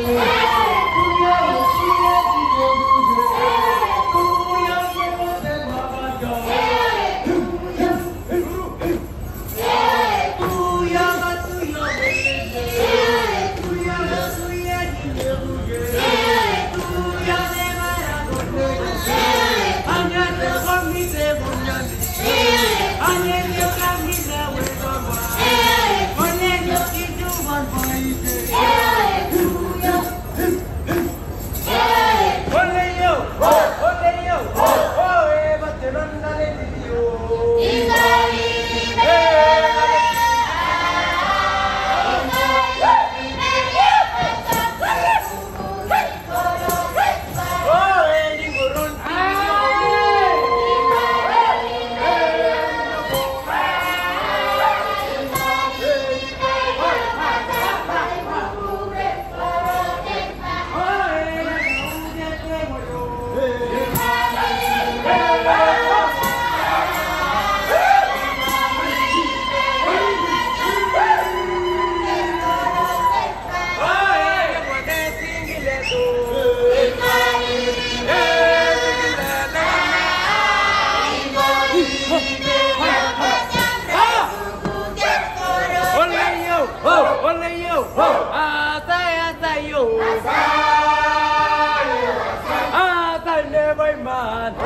Yeah.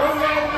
Amém.